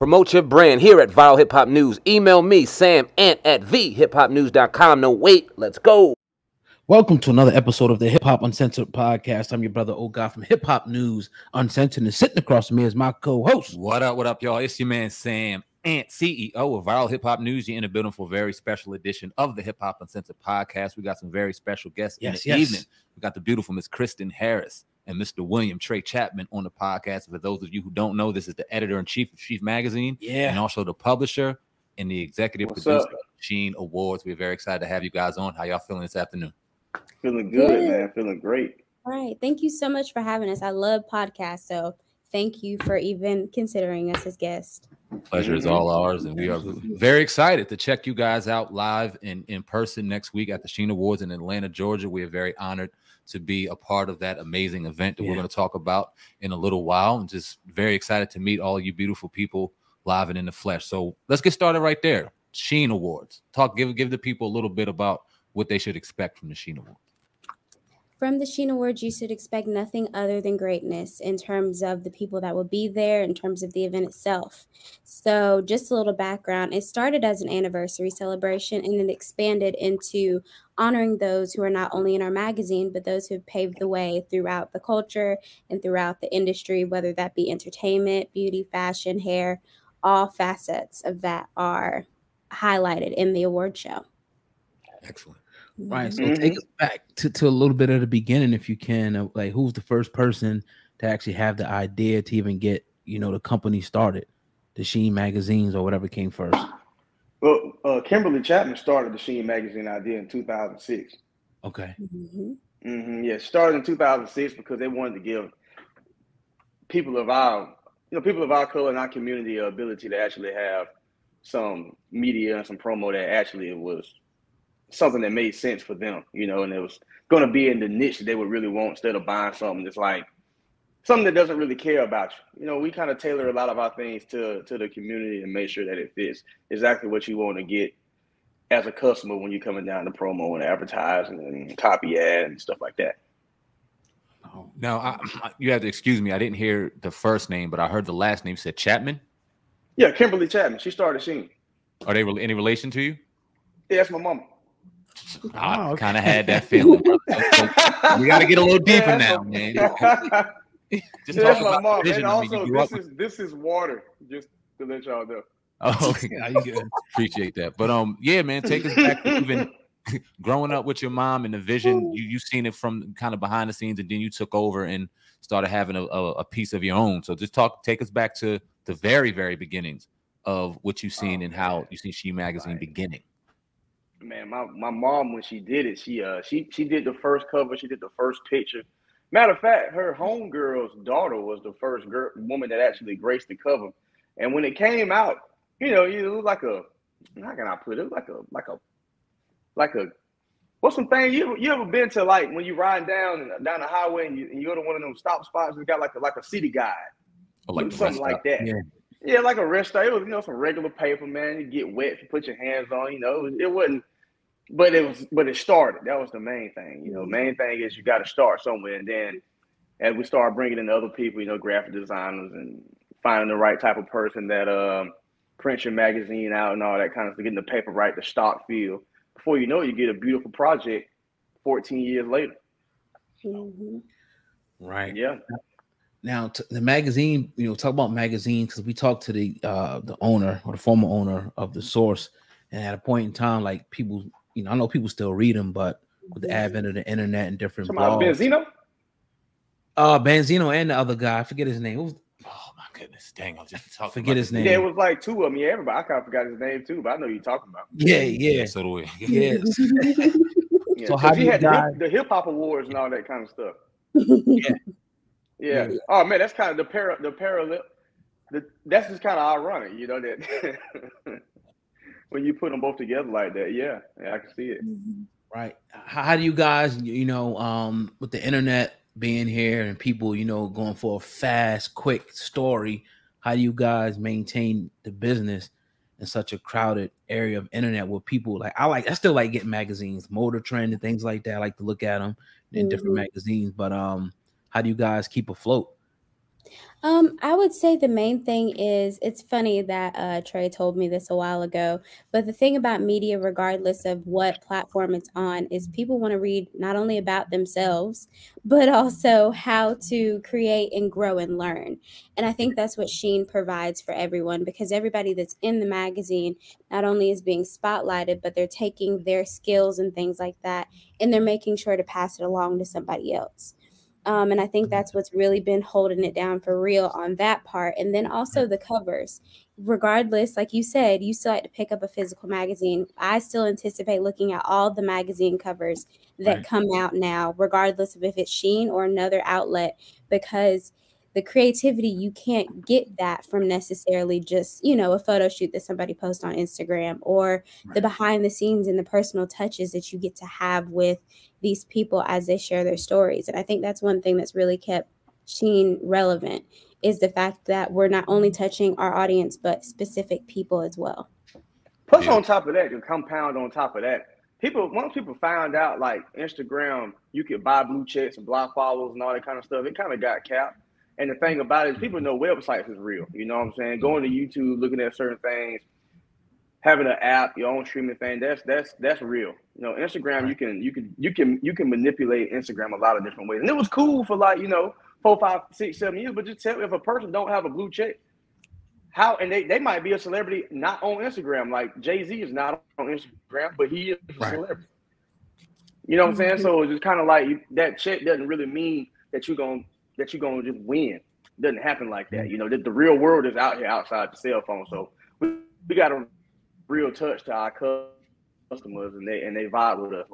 Promote your brand here at Viral Hip Hop News. Email me, Sam Ant at thehiphopnews.com. No, wait, let's go. Welcome to another episode of the Hip Hop Uncensored podcast. I'm your brother, O God from Hip Hop News Uncensored, and sitting across from me is my co-host. What up, what up, y'all? It's your man Sam Ant, CEO of Viral Hip Hop News. You're in the building for a very special edition of the Hip Hop Uncensored podcast. We got some very special guests Yes, in the yes. evening. We got the beautiful Miss Kristyn Harris and Mr. William Tre Chapman on the podcast. For those of you who don't know, this is the editor in chief of Sheen Magazine Yeah, and also the publisher and the executive What's producer up? of Sheen Awards. We're very excited to have you guys on. How y'all feeling this afternoon? Feeling good, Good. man. Feeling great. All right. Thank you so much for having us. I love podcasts. So thank you for even considering us as guests. Pleasure is all ours, and we are very excited to check you guys out live in, in person next week at the Sheen Awards in Atlanta, Georgia. We are very honored to be a part of that amazing event that Yeah. we're going to talk about in a little while, and just very excited to meet all you beautiful people live and in the flesh. So let's get started right there. Sheen Awards. Talk, give give the people a little bit about what they should expect from the Sheen Awards. From the Sheen Awards, you should expect nothing other than greatness in terms of the people that will be there, in terms of the event itself. So, just a little background it started as an anniversary celebration and it expanded into honoring those who are not only in our magazine, but those who have paved the way throughout the culture and throughout the industry, whether that be entertainment, beauty, fashion, hair, all facets of that are highlighted in the award show. Excellent. Right. So Mhm. take us back to, to a little bit of the beginning, if you can. Of like, who's the first person to actually have the idea to even get you know the company started, the Sheen magazines or whatever came first? Well, uh, Kimberly Chapman started the Sheen magazine idea in 2006. Okay. Mhm. hmm Yeah, started in 2006 because they wanted to give people of our, you know, people of our color and our community a ability to actually have some media and some promo that actually was something that made sense for them, you know, and it was going to be in the niche that they would really want instead of buying something that's like something that doesn't really care about you. You know, we kind of tailor a lot of our things to to the community and make sure that it fits exactly what you want to get as a customer when you're coming down to promo and advertising and copy ad and stuff like that. Oh, Now, I, you have to excuse me. I didn't hear the first name, but I heard the last name said Chapman. Yeah, Kimberly Chapman, she started Sheen. Are they rel- any relation to you? Yeah, that's my mama. I Oh, okay. kind of had that feeling. we got to get a little deeper Yeah, now, man. Just Yeah, talk about mom. vision. And also, you grew up this is this is water. Just to let y'all know. Oh, okay. How you good? appreciate that. But um, yeah, man, take us back to even growing up with your mom and the vision. You you seen it from kind of behind the scenes, and then you took over and started having a, a, a piece of your own. So just talk, take us back to the very very beginnings of what you've seen Oh, and how man. you see Sheen Magazine Right. beginning. Man, my, my mom when she did it, she uh she she did the first cover, she did the first picture. Matter of fact, her homegirl's daughter was the first girl, woman that actually graced the cover. And when it came out, you know, it was like a how can I put it? It like a like a like a what's some thing you you ever been to like when you riding down down the highway and you, and you go to one of them stop spots it's got like a like a city guide. Or like It was the something like that. Yeah. Yeah, like a rest stop. It was, you know, some regular paper, man. You get wet, you put your hands on, you know, it, was, it wasn't, but it was, but it started. That was the main thing. You know, main thing is you got to start somewhere. And then as we start bringing in other people, you know, graphic designers and finding the right type of person that um, prints your magazine out and all that kind of stuff, getting the paper right, the stock feel. Before you know it, you get a beautiful project 14 years later. Mhm. Right. Yeah. Now t- the magazine, you know, talk about magazines because we talked to the uh the owner or the former owner of the source, and at a point in time, like people, you know, I know people still read them, but with the advent of the internet and different Somebody blogs, Benzino? uh, Banzino and the other guy, I forget his name. What was, Oh my goodness, dang! I was just talking. Forget about his name. Yeah, it was like two of them. Yeah, everybody. I kind of forgot his name too, but I know you're talking about. yeah, yeah, So do we. yeah. Yeah, So 'cause how do he you had the guys- hip, the hip hop awards and all that kind of stuff. Yeah. Yeah. Oh man, that's kind of the para the parallel. The, that's just kind of ironic, you know that when you put them both together like that. Yeah, yeah I can see it. right. How, how do you guys, you know, um, with the internet being here and people, you know, going for a fast, quick story, how do you guys maintain the business in such a crowded area of internet where people like I like I still like getting magazines, Motor Trend and things like that. I like to look at them in different Mhm. magazines, but um, how do you guys keep afloat Um, I would say the main thing is it's funny that uh, Tre told me this a while ago, but the thing about media, regardless of what platform it's on, is people want to read not only about themselves, but also how to create and grow and learn. And I think that's what Sheen provides for everyone because everybody that's in the magazine not only is being spotlighted, but they're taking their skills and things like that and they're making sure to pass it along to somebody else. Um, and I think mm-hmm. that's what's really been holding it down for real on that part. And then also the covers. Regardless, like you said, you still like to pick up a physical magazine. I still anticipate looking at all the magazine covers that right. come out now, regardless of if it's Sheen or another outlet, because the creativity you can't get that from necessarily just you know a photo shoot that somebody posts on instagram or right. the behind the scenes and the personal touches that you get to have with these people as they share their stories. And i think that's one thing that's really kept sheen relevant is the fact that we're not only mm-hmm. touching our audience but specific people as well. Plus yeah. on top of that and compound on top of that. People once people found out like instagram you could buy blue checks and block follows and all that kind of stuff it kind of got capped and the thing about it is people know websites is real. You know what I'm saying? Going to YouTube, looking at certain things, having an app, your own streaming thing, that's that's that's real. You know, Instagram, you can you can you can you can manipulate Instagram a lot of different ways. And it was cool for like, you know, four, five, six, seven years. But just tell if a person don't have a blue check, how and they, they might be a celebrity not on Instagram. Like Jay-Z is not on Instagram, but he is a right. celebrity. You know what I'm saying? Mm-hmm. So it's just kind of like that check doesn't really mean that you're gonna that you're gonna just win. It doesn't happen like that. You know, the, the real world is out here outside the cell phone. So we, we got a real touch to our customers and they and they vibe with us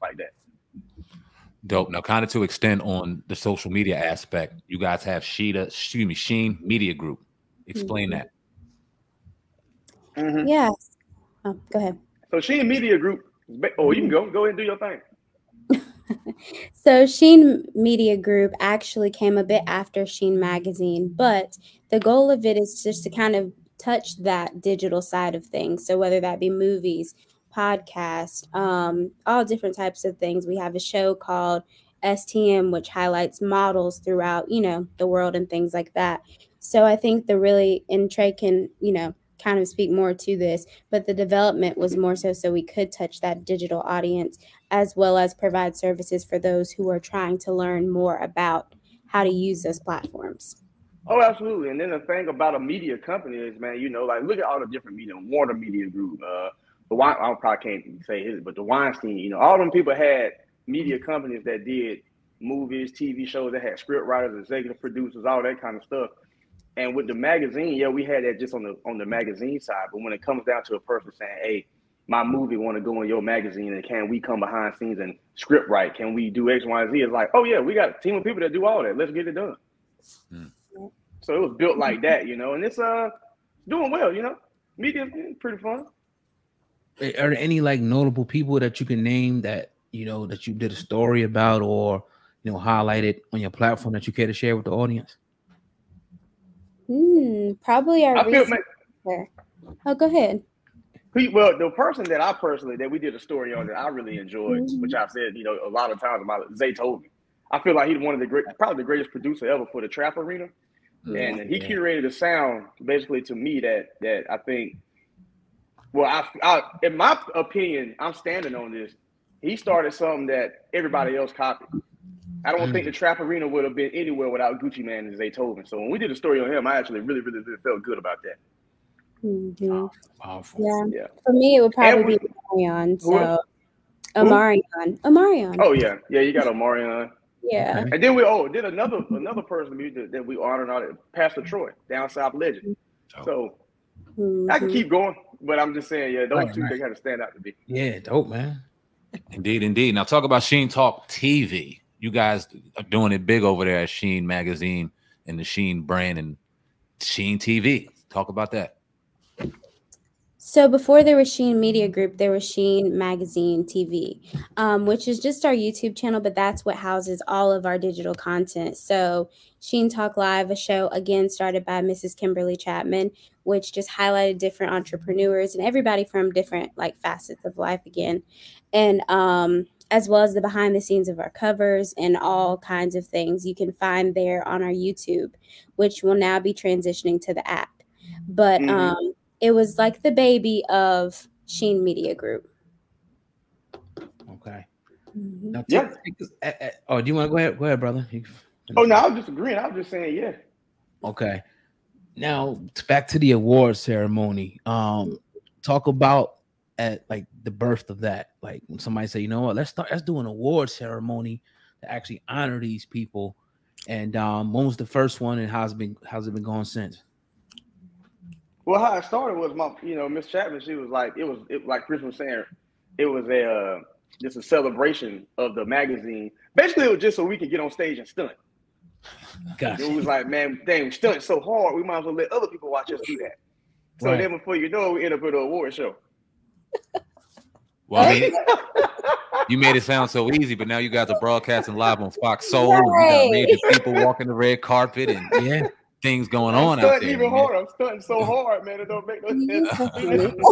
like that. Dope. Now, kind of to extend on the social media aspect, you guys have Sheeta, excuse me, Sheen Media Group. Explain mm-hmm. that. Mm-hmm. Yes. Oh, go ahead. So Sheen Media Group. Oh, you can go go ahead and do your thing. So Sheen Media Group actually came a bit after Sheen Magazine, but the goal of it is just to kind of touch that digital side of things. So whether that be movies, podcast, um, all different types of things. We have a show called STM, which highlights models throughout, you know, the world and things like that. So I think the really, Tre can, you know, kind of speak more to this, but the development was more so so we could touch that digital audience as well as provide services for those who are trying to learn more about how to use those platforms. Oh, absolutely. And then the thing about a media company is, man, you know, like look at all the different media, Warner Media Group, uh, the wine, I probably can't say his, but the Weinstein, you know, all them people had media companies that did movies, TV shows, that had script writers, executive producers, all that kind of stuff. And with the magazine, yeah, we had that just on the on the magazine side. But when it comes down to a person saying, "Hey, my movie want to go in your magazine, and can we come behind scenes and script write? Can we do X, Y, and Z?" It's like, "Oh yeah, we got a team of people that do all that. Let's get it done." Mm. So it was built like that, you know, and it's uh doing well, you know. Media pretty fun. Are there any like notable people that you can name that you know that you did a story about or you know highlighted on your platform that you care to share with the audience? Hmm, probably our. I feel, oh, go ahead. Well, the person that I personally that we did a story on that I really enjoyed, mm-hmm. which I've said, you know, a lot of times about Zaytoven. I feel like he's one of the great, probably the greatest producer ever for the trap arena, mm-hmm. and he curated a sound basically to me that that I think. Well, I, I, in my opinion, I'm standing on this. He started something that everybody else copied. I don't mm. think the trap arena would have been anywhere without Gucci Mane and Zaytoven. So when we did a story on him, I actually really, really, really felt good about that. Mm-hmm. Powerful. Yeah. yeah. For me, it would probably we, be Omarion. So Omarion. Omarion. Oh yeah, yeah. You got Omarion. yeah. And then we oh did another another person that, that we honored on it, Pastor Troy, down south legend. So mm-hmm. I can keep going, but I'm just saying, yeah, those right, two right. they got to stand out to me. Yeah, dope, man. Indeed, indeed. Now talk about Sheen Talk TV you guys are doing it big over there at Sheen Magazine and the Sheen brand and Sheen TV. Talk about that. So before there was Sheen Media Group, there was Sheen Magazine TV, um, which is just our YouTube channel, but that's what houses all of our digital content. So Sheen Talk Live, a show again started by Mrs. Kimberly Chapman, which just highlighted different entrepreneurs and everybody from different like facets of life again. And um, as well as the behind the scenes of our covers and all kinds of things you can find there on our YouTube, which will now be transitioning to the app. But Mhm. um, it was like the baby of Sheen Media Group. Okay. Mhm. Now, Yeah. take- take us- eh, eh, oh, do you want to go ahead? Go ahead, brother. Oh no, I was just agreeing. I was just saying, yeah. Okay. Now back to the award ceremony. Um, talk about at like the birth of that. Like when somebody say, you know what, let's start. Let's do an award ceremony to actually honor these people. And um, when was the first one, and how's it been? How's it been going since? Well, how it started was my, you know, Miss Chapman. She was like, it was it, like Chris was saying, it was a uh, just a celebration of the magazine. Basically, it was just so we could get on stage and stunt. Gosh, It was like, man, dang, we stunt so hard, we might as well let other people watch us do that. So Right. then, before you know, we end up at an award show. Well, I mean, you made it sound so easy, but now you guys are broadcasting live on Fox Soul. You got major people walking the red carpet and yeah. things going I'm on out there. even man. harder. I'm stunting so hard, man. It don't make no sense.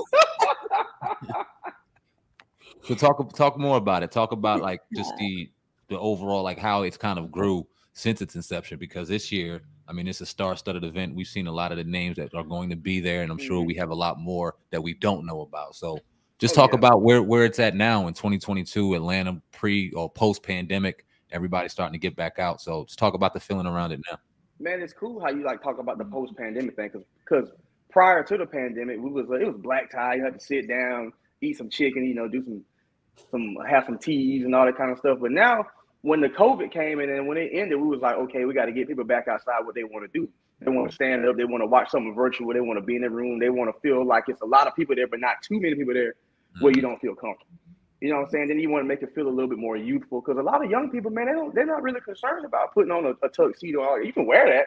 So talk talk more about it. Talk about like just the the overall like how it's kind of grew since its inception. Because this year, I mean, it's a star-studded event. We've seen a lot of the names that are going to be there, and I'm sure Mhm. we have a lot more that we don't know about. So just Oh, talk yeah. about where where it's at now in 2022, Atlanta pre or post pandemic. Everybody's starting to get back out. So just talk about the feeling around it now. man, it's cool how you like talk about the post pandemic thing because because prior to the pandemic, we was it was black tie. You had to sit down, eat some chicken, you know, do some some have some teas and all that kind of stuff. But now when the COVID came in and when it ended, we was like, okay, we got to get people back outside what they want to do. They want to stand up, they want to watch something virtual, they want to be in the room, they want to feel like it's a lot of people there, but not too many people there where you don't feel comfortable. You know what I'm saying? Then you want to make it feel a little bit more youthful because a lot of young people, man, they don't, they're not really concerned about putting on a, a tuxedo. Or, you can wear that,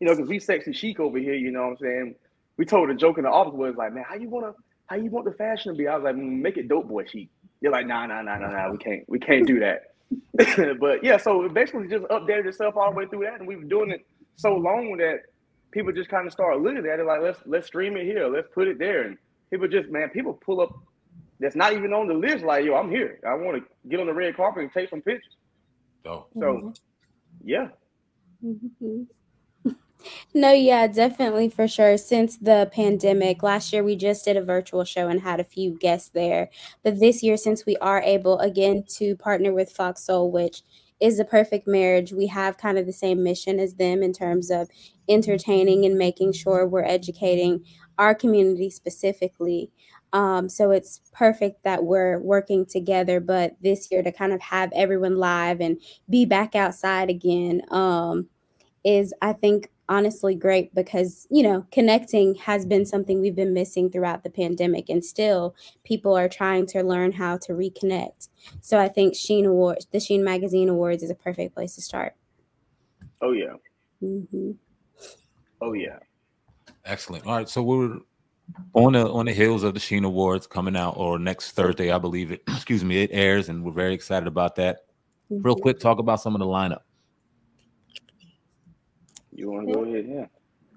you know, because we sexy chic over here. You know what I'm saying? We told a joke in the office was like, man, how you wanna, how you want the fashion to be? I was like, mm, make it dope boy chic. They're like, nah, nah, nah, nah, nah, we can't, we can't do that. but yeah, so it basically just updated itself all the way through that, and we've been doing it so long that people just kind of start looking at it like, let's let's stream it here, let's put it there, and people just, man, people pull up that's not even on the list. Like, yo, I'm here. I want to get on the red carpet and take some pictures. So So, yeah, Mhm. No, yeah, definitely for sure. Since the pandemic, last year we just did a virtual show and had a few guests there. But this year, since we are able again to partner with Fox Soul, which is the perfect marriage, we have kind of the same mission as them in terms of entertaining and making sure we're educating our community specifically. Um, so it's perfect that we're working together. But this year, to kind of have everyone live and be back outside again um, is, I think, honestly great because you know connecting has been something we've been missing throughout the pandemic and still people are trying to learn how to reconnect so i think sheen awards the sheen magazine awards is a perfect place to start oh yeah, hmm oh yeah. Excellent. All right, so we're on the on the heels of the Sheen Awards coming out, or next Thursday, I believe it. Excuse me, it airs, and we're very excited about that. Real quick, talk about some of the lineup. You want to go ahead? Yeah.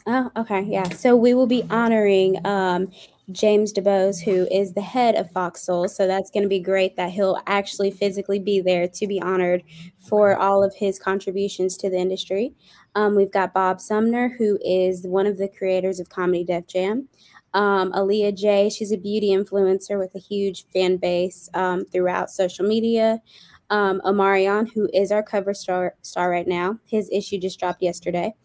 Oh, okay. Yeah. So we will be honoring um, James DeBose, who is the head of Fox Soul. So that's going to be great that he'll actually physically be there to be honored for all of his contributions to the industry. Um, we've got Bob Sumner, who is one of the creators of Comedy Def Jam. Um, Aaliyah Jay, she's a beauty influencer with a huge fan base um, throughout social media. Um, Omarion, who is our cover star, star right now, his issue just dropped yesterday.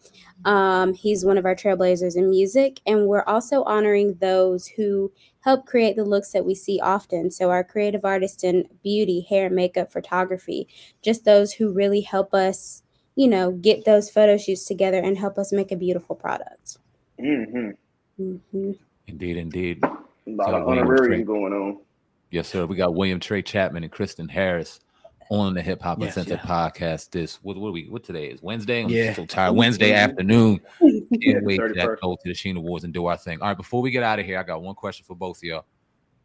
Um, he's one of our trailblazers in music, and we're also honoring those who help create the looks that we see often. So, our creative artists in beauty, hair, makeup, photography, just those who really help us, you know, get those photo shoots together and help us make a beautiful product. Mm-hmm. hmm Indeed, indeed. A lot of So, William honorarium going on. Yes, sir. We got William Tre Chapman and Kristyn Harris on the Hip Hop Yes, Uncensored yeah. podcast. This what, what are we? What today is Wednesday? I'm Yeah. so tired. Wednesday afternoon. Can't wait to go to the Sheen Awards and do our thing. All right, before we get out of here, I got one question for both of y'all.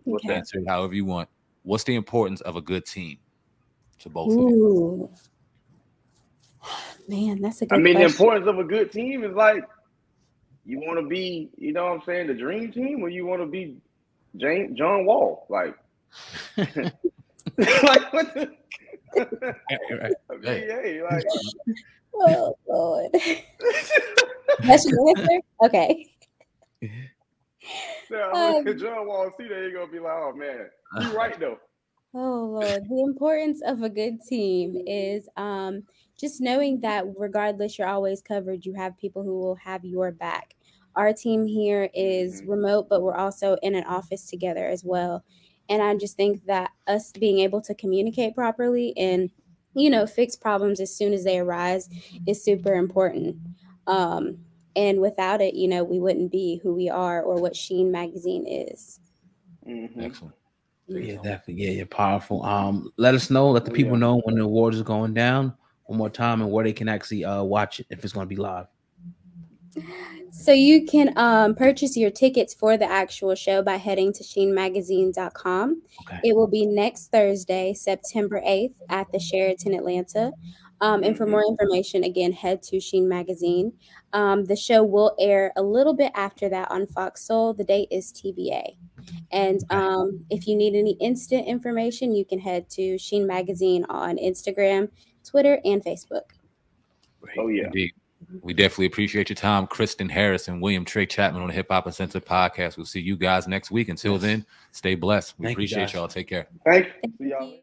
What's Okay. Answer it however you want. What's the importance of a good team to both of you? Ooh. Man, that's a good I mean, the importance of a good team is like you want to be, you know what I'm saying, the dream team, or you want to be James John Wall. Like, like what the Right. I mean, Hey. hey, like Oh Lord. That's your answer? Okay. yeah, Um, when John Wall see that, he gonna be like, oh man, you're right though. Oh Lord, the importance of a good team is um, just knowing that regardless, you're always covered. You have people who will have your back. Our team here is Mhm. remote, but we're also in an office together as well. And I just think that us being able to communicate properly and you know fix problems as soon as they arise is super important. Um, and without it, you know, we wouldn't be who we are or what Sheen Magazine is. Mhm. Excellent. Yeah, definitely. Yeah, you're powerful. Um, let us know. Let the Oh, people yeah. know when the awards is going down one more time and where they can actually uh watch it if it's going to be live. So you can um, purchase your tickets for the actual show by heading to sheenmagazine.com. Okay. It will be next Thursday, September 8th at the Sheraton Atlanta. Um, and for more information, again, head to Sheen Magazine. Um, the show will air a little bit after that on Fox Soul. The date is TBA. And um, if you need any instant information, you can head to Sheen Magazine on Instagram, Twitter, and Facebook. Oh yeah. Indeed. We definitely appreciate your time, Kristyn Harris and William Tre Chapman on the Hip Hop Uncensored podcast. We'll see you guys next week. Until Yes. then, stay blessed. We Thank appreciate y'all. Take care. Thank See y'all. you.